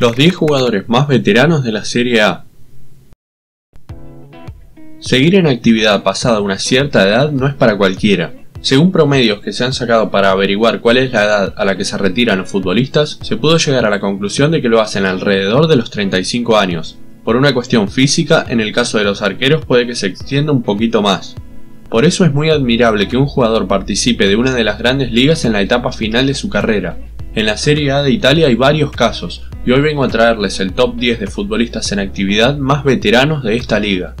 Los 10 jugadores más veteranos de la Serie A. Seguir en actividad pasada una cierta edad no es para cualquiera. Según promedios que se han sacado para averiguar cuál es la edad a la que se retiran los futbolistas, se pudo llegar a la conclusión de que lo hacen alrededor de los 35 años. Por una cuestión física, en el caso de los arqueros puede que se extienda un poquito más. Por eso es muy admirable que un jugador participe de una de las grandes ligas en la etapa final de su carrera. En la Serie A de Italia hay varios casos, y hoy vengo a traerles el top 10 de futbolistas en actividad más veteranos de esta liga.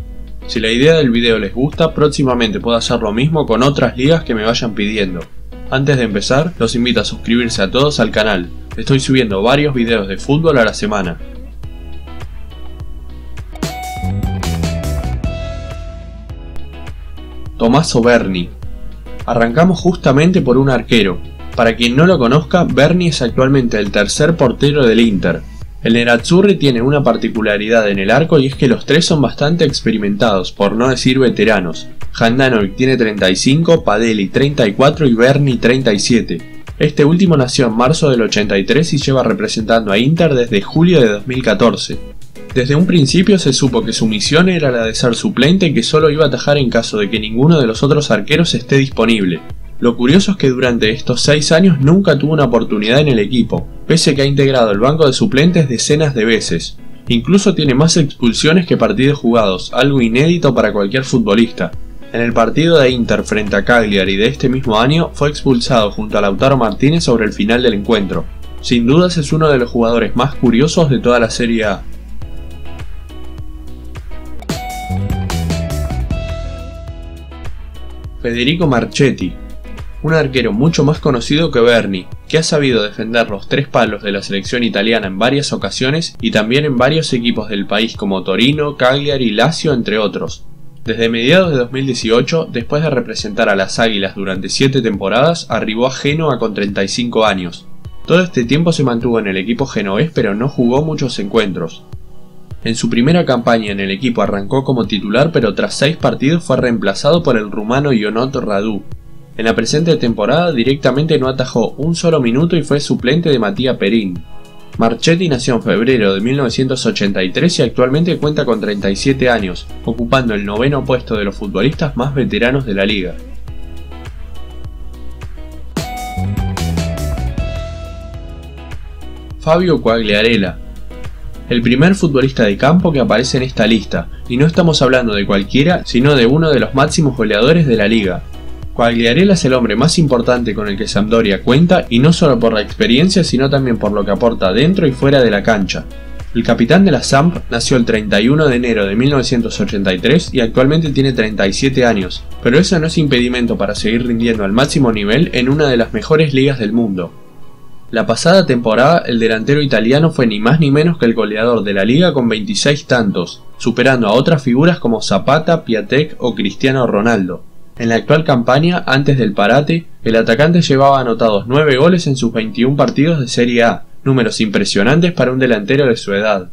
Si la idea del video les gusta, próximamente puedo hacer lo mismo con otras ligas que me vayan pidiendo. Antes de empezar, los invito a suscribirse a todos al canal, estoy subiendo varios videos de fútbol a la semana. Tommaso Berni. Arrancamos justamente por un arquero, para quien no lo conozca, Berni es actualmente el tercer portero del Inter. El Nerazzurri tiene una particularidad en el arco y es que los tres son bastante experimentados, por no decir veteranos. Handanovic tiene 35, Padelli 34 y Berni 37. Este último nació en marzo del 83 y lleva representando a Inter desde julio de 2014. Desde un principio se supo que su misión era la de ser suplente y que solo iba a atajar en caso de que ninguno de los otros arqueros esté disponible. Lo curioso es que durante estos 6 años nunca tuvo una oportunidad en el equipo, pese a que ha integrado el banco de suplentes decenas de veces. Incluso tiene más expulsiones que partidos jugados, algo inédito para cualquier futbolista. En el partido de Inter frente a Cagliari de este mismo año fue expulsado junto a Lautaro Martínez sobre el final del encuentro. Sin dudas es uno de los jugadores más curiosos de toda la Serie A. Federico Marchetti, un arquero mucho más conocido que Berni, que ha sabido defender los tres palos de la selección italiana en varias ocasiones y también en varios equipos del país como Torino, Cagliari Lazio, entre otros. Desde mediados de 2018, después de representar a las Águilas durante 7 temporadas, arribó a Genoa con 35 años. Todo este tiempo se mantuvo en el equipo genovés pero no jugó muchos encuentros. En su primera campaña en el equipo arrancó como titular pero tras 6 partidos fue reemplazado por el rumano Ionot Radu, en la presente temporada directamente no atajó un solo minuto y fue suplente de Matías Perín. Marchetti nació en febrero de 1983 y actualmente cuenta con 37 años, ocupando el noveno puesto de los futbolistas más veteranos de la liga. Fabio Quagliarella, el primer futbolista de campo que aparece en esta lista, y no estamos hablando de cualquiera, sino de uno de los máximos goleadores de la liga, Quagliarella es el hombre más importante con el que Sampdoria cuenta y no solo por la experiencia sino también por lo que aporta dentro y fuera de la cancha. El capitán de la Samp nació el 31 de enero de 1983 y actualmente tiene 37 años, pero eso no es impedimento para seguir rindiendo al máximo nivel en una de las mejores ligas del mundo. La pasada temporada el delantero italiano fue ni más ni menos que el goleador de la liga con 26 tantos, superando a otras figuras como Zapata, Piatek o Cristiano Ronaldo. En la actual campaña, antes del parate, el atacante llevaba anotados 9 goles en sus 21 partidos de Serie A, números impresionantes para un delantero de su edad.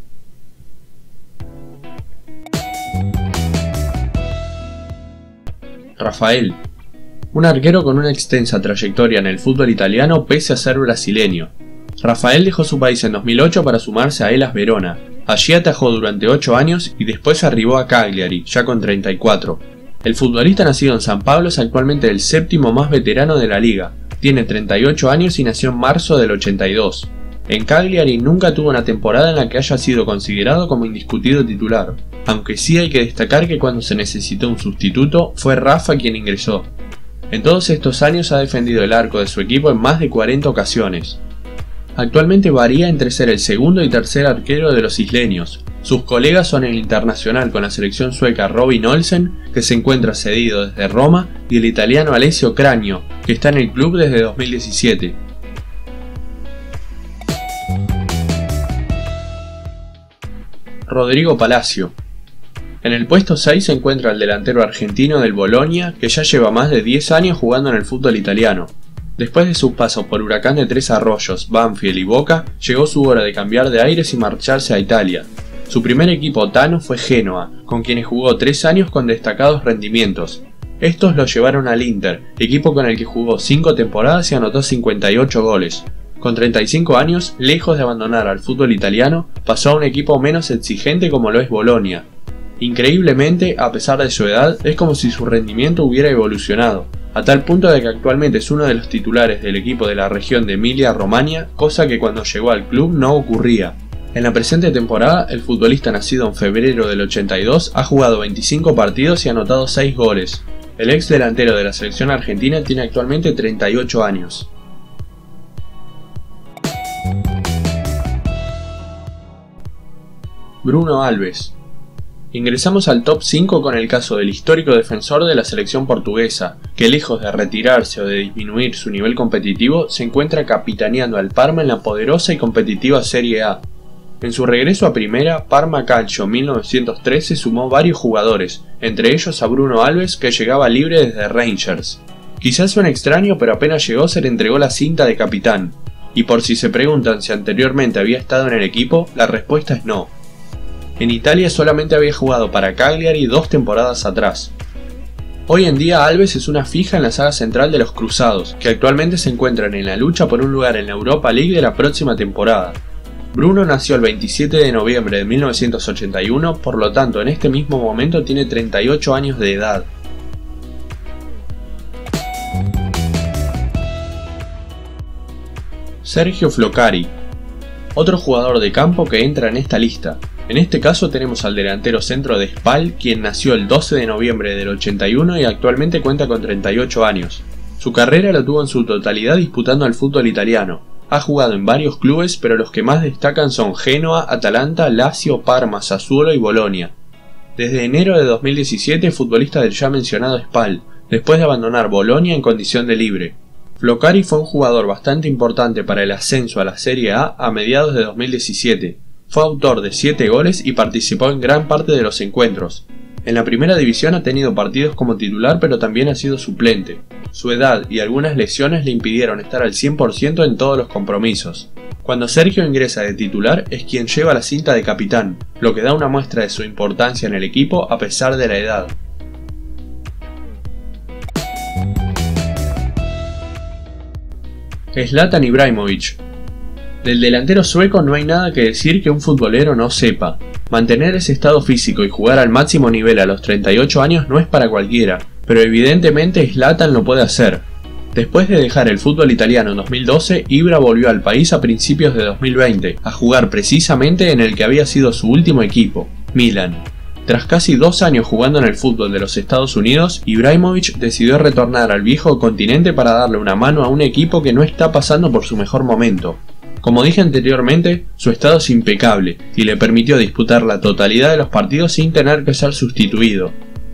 Rafael, un arquero con una extensa trayectoria en el fútbol italiano pese a ser brasileño. Rafael dejó su país en 2008 para sumarse a Elas Verona. Allí atajó durante 8 años y después arribó a Cagliari, ya con 34. El futbolista nacido en San Pablo es actualmente el séptimo más veterano de la liga. Tiene 38 años y nació en marzo del 82. En Cagliari nunca tuvo una temporada en la que haya sido considerado como indiscutido titular, aunque sí hay que destacar que cuando se necesitó un sustituto fue Rafa quien ingresó. En todos estos años ha defendido el arco de su equipo en más de 40 ocasiones. Actualmente varía entre ser el segundo y tercer arquero de los isleños, sus colegas son el internacional con la selección sueca Robin Olsen, que se encuentra cedido desde Roma, y el italiano Alessio Cranio, que está en el club desde 2017. Rodrigo Palacio. En el puesto 6 se encuentra el delantero argentino del Bolonia, que ya lleva más de 10 años jugando en el fútbol italiano. Después de sus pasos por Huracán de Tres Arroyos, Banfield y Boca, llegó su hora de cambiar de aires y marcharse a Italia, su primer equipo Tano fue Genoa, con quienes jugó tres años con destacados rendimientos. Estos lo llevaron al Inter, equipo con el que jugó cinco temporadas y anotó 58 goles. Con 35 años, lejos de abandonar al fútbol italiano, pasó a un equipo menos exigente como lo es Bolonia. Increíblemente, a pesar de su edad, es como si su rendimiento hubiera evolucionado, a tal punto de que actualmente es uno de los titulares del equipo de la región de Emilia-Romagna, cosa que cuando llegó al club no ocurría. En la presente temporada, el futbolista nacido en febrero del 82 ha jugado 25 partidos y ha anotado 6 goles. El ex delantero de la selección argentina tiene actualmente 38 años. Bruno Alves. Ingresamos al top 5 con el caso del histórico defensor de la selección portuguesa, que lejos de retirarse o de disminuir su nivel competitivo, se encuentra capitaneando al Parma en la poderosa y competitiva Serie A. En su regreso a primera, Parma Calcio 1913 sumó varios jugadores, entre ellos a Bruno Alves que llegaba libre desde Rangers. Quizás suene extraño, pero apenas llegó se le entregó la cinta de capitán. Y por si se preguntan si anteriormente había estado en el equipo, la respuesta es no. En Italia solamente había jugado para Cagliari dos temporadas atrás. Hoy en día Alves es una fija en la saga central de los Cruzados, que actualmente se encuentran en la lucha por un lugar en la Europa League de la próxima temporada. Bruno nació el 27 de noviembre de 1981, por lo tanto en este mismo momento tiene 38 años de edad. Sergio Flocari, otro jugador de campo que entra en esta lista, en este caso tenemos al delantero centro de Spal, quien nació el 12 de noviembre del 81 y actualmente cuenta con 38 años. Su carrera la tuvo en su totalidad disputando al fútbol italiano. Ha jugado en varios clubes, pero los que más destacan son Genoa, Atalanta, Lazio, Parma, Sassuolo y Bolonia. Desde enero de 2017 futbolista del ya mencionado Spal, después de abandonar Bolonia en condición de libre. Flocari fue un jugador bastante importante para el ascenso a la Serie A a mediados de 2017, fue autor de 7 goles y participó en gran parte de los encuentros. En la primera división ha tenido partidos como titular pero también ha sido suplente. Su edad y algunas lesiones le impidieron estar al 100% en todos los compromisos. Cuando Sergio ingresa de titular es quien lleva la cinta de capitán, lo que da una muestra de su importancia en el equipo a pesar de la edad. Zlatan Ibrahimovic del delantero sueco no hay nada que decir que un futbolero no sepa. Mantener ese estado físico y jugar al máximo nivel a los 38 años no es para cualquiera, pero evidentemente Zlatan lo puede hacer. Después de dejar el fútbol italiano en 2012, Ibra volvió al país a principios de 2020, a jugar precisamente en el que había sido su último equipo, Milan. Tras casi dos años jugando en el fútbol de los Estados Unidos, Ibrahimovic decidió retornar al viejo continente para darle una mano a un equipo que no está pasando por su mejor momento, como dije anteriormente, su estado es impecable y le permitió disputar la totalidad de los partidos sin tener que ser sustituido.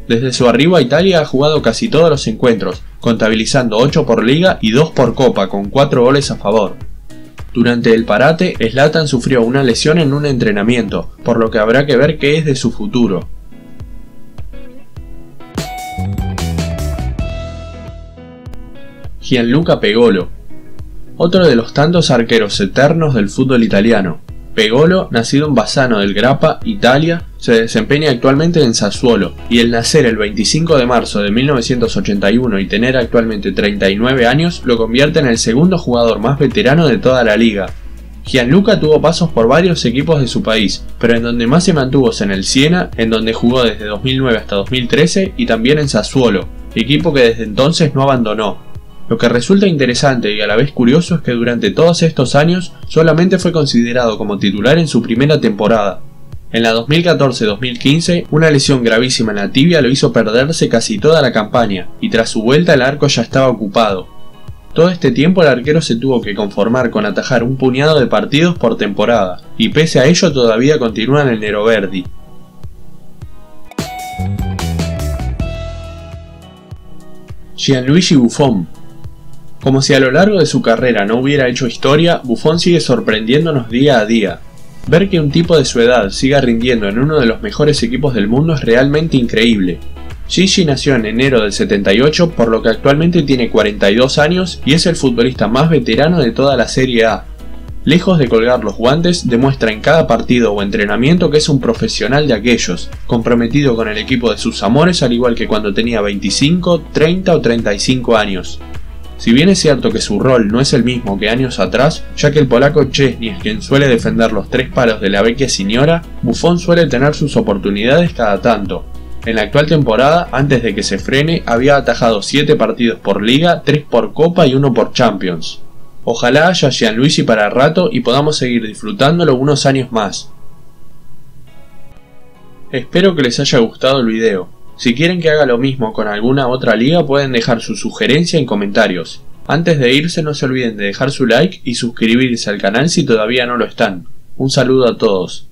Desde su arribo a Italia ha jugado casi todos los encuentros, contabilizando 8 por liga y 2 por copa, con 4 goles a favor. Durante el parate, Slatan sufrió una lesión en un entrenamiento, por lo que habrá que ver qué es de su futuro. Gianluca Pegolo, otro de los tantos arqueros eternos del fútbol italiano. Pegolo, nacido en Bassano del Grappa, Italia, se desempeña actualmente en Sassuolo, y el nacer el 25 de marzo de 1981 y tener actualmente 39 años lo convierte en el segundo jugador más veterano de toda la liga. Gianluca tuvo pasos por varios equipos de su país, pero en donde más se mantuvo es en el Siena, en donde jugó desde 2009 hasta 2013 y también en Sassuolo, equipo que desde entonces no abandonó, lo que resulta interesante y a la vez curioso es que durante todos estos años solamente fue considerado como titular en su primera temporada. En la 2014-2015, una lesión gravísima en la tibia lo hizo perderse casi toda la campaña, y tras su vuelta el arco ya estaba ocupado. Todo este tiempo el arquero se tuvo que conformar con atajar un puñado de partidos por temporada, y pese a ello todavía continúa en el Nero Verdi. Gianluigi Buffon como si a lo largo de su carrera no hubiera hecho historia, Buffon sigue sorprendiéndonos día a día. Ver que un tipo de su edad siga rindiendo en uno de los mejores equipos del mundo es realmente increíble. Gigi nació en enero del 78, por lo que actualmente tiene 42 años y es el futbolista más veterano de toda la Serie A. Lejos de colgar los guantes, demuestra en cada partido o entrenamiento que es un profesional de aquellos, comprometido con el equipo de sus amores al igual que cuando tenía 25, 30 o 35 años. Si bien es cierto que su rol no es el mismo que años atrás, ya que el polaco Chesney es quien suele defender los tres palos de la vecchia señora, Buffon suele tener sus oportunidades cada tanto. En la actual temporada, antes de que se frene, había atajado 7 partidos por liga, 3 por copa y 1 por Champions. Ojalá haya Gianluigi para rato y podamos seguir disfrutándolo unos años más. Espero que les haya gustado el video. Si quieren que haga lo mismo con alguna otra liga pueden dejar su sugerencia en comentarios. Antes de irse no se olviden de dejar su like y suscribirse al canal si todavía no lo están. Un saludo a todos.